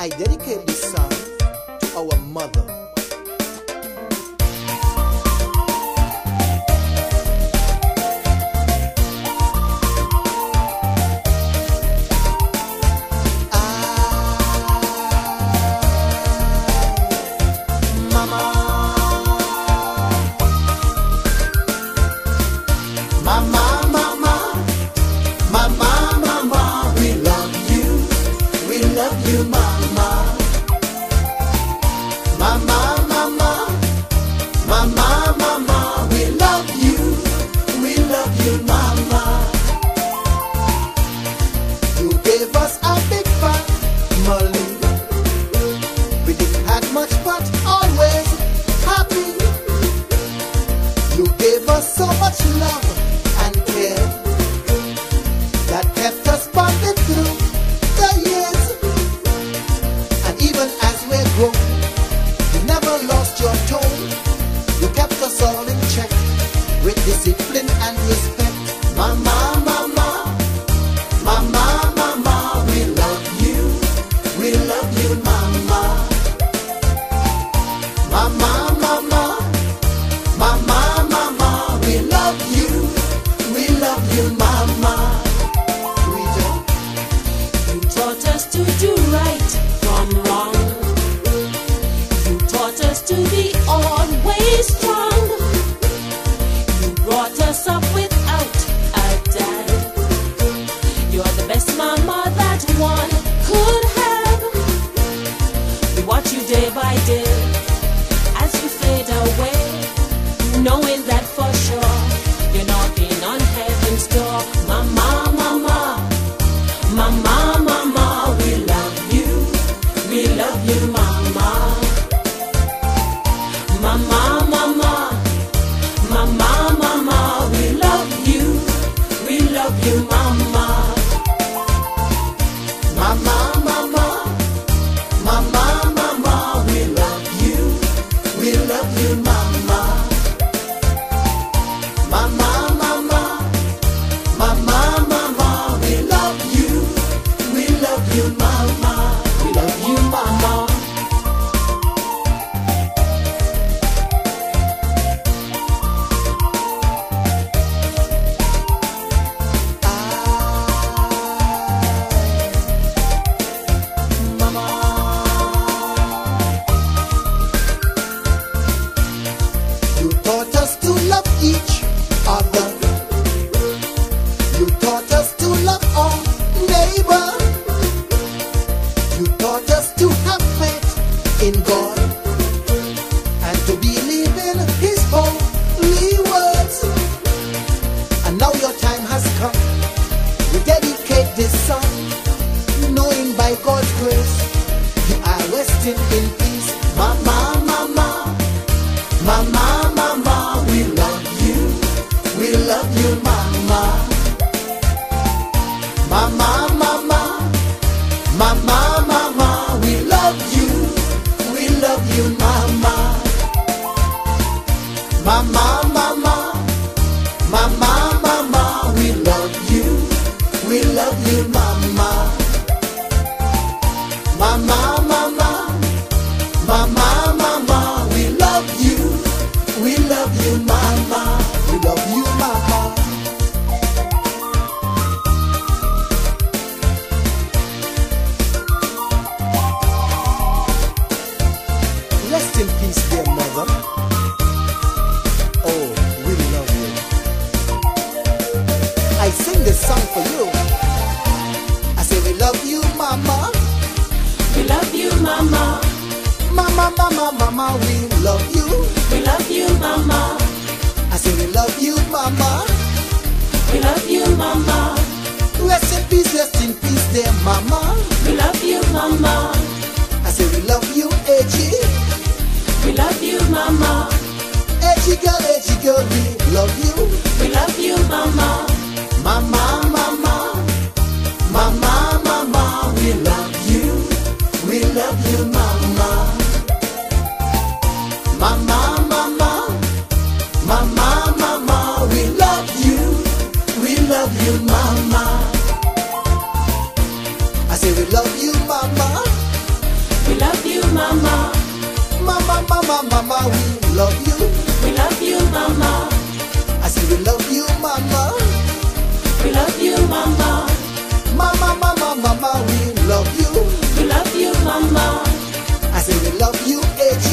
I dedicate this song to our mother. I, much, but always happy. You gave us so much love and care that kept us bonded through the years. And even as we grow, you never lost your tone. You kept us all in check with discipline and We love you, mama. Other. You taught us to love our neighbor. You taught us to have faith in God and to believe in His holy words. And now your time has come. We dedicate this song, knowing by God's grace you are resting in. Mama, mama. Mama, mama, we love you. We love you, mama. I say we love you, mama. We love you, mama. Rest in peace, rest in peace, dear mama. We love you, mama. I say we love you, Edgy. We love you, mama. Edgy girl, edgy girl, we love you. We Mama, we love you. We love you, Mama. I say we love you, Mama. We love you, Mama. Mama, Mama, Mama, we love you. We love you, Mama. I say we love you, H